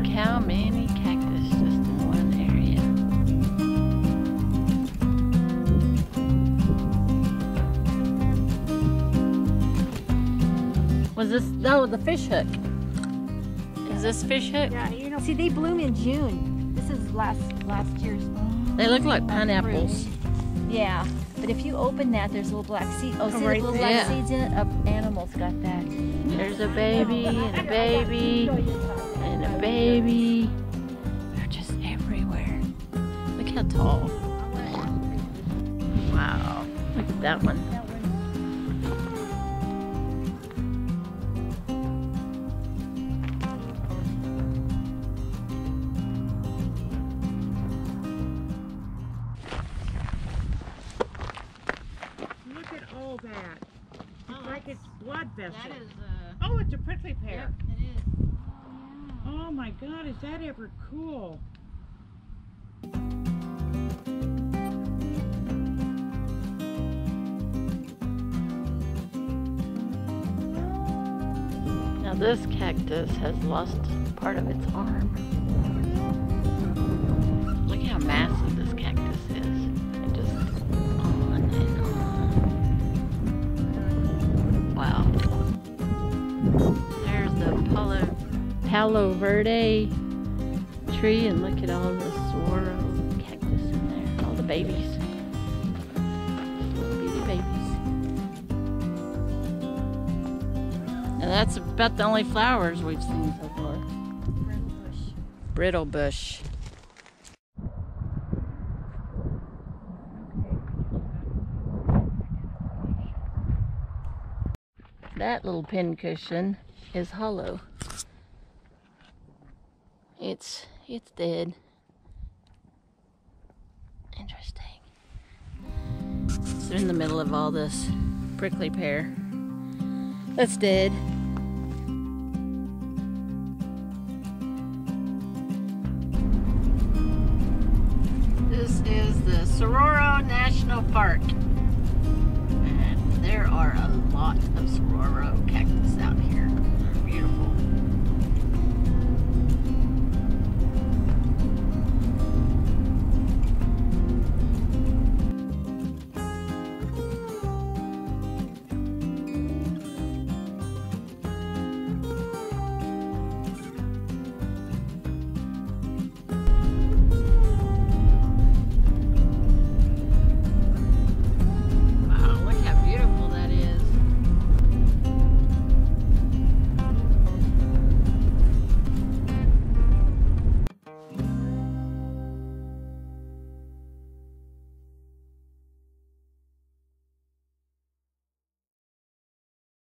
Look how many cactus just in one area. Was this, no, the fish hook. Is this fish hook? Yeah, you know. See, they bloom in June. This is last last year's. They look like pineapples. Yeah, but if you open that, there's a little black seeds. Oh, see the little there. black Yeah. seeds in it? A animal's got that. There's a baby and a baby Look at that one. Look at all that. It's like it's blood vessel. uh, Oh, it's a prickly pear. it is. Oh my God, is that ever cool? Now this cactus has lost part of its arm. Look how massive this cactus is. It just on and on. Wow. There's the Palo, Palo Verde tree and look at all the saguaro cactus in there. All the babies. And that's about the only flowers we've seen so far. Brittle bush. That little pincushion is hollow. It's it's dead. Interesting. It's in the middle of all this prickly pear. That's dead. This is the Saguaro National Park.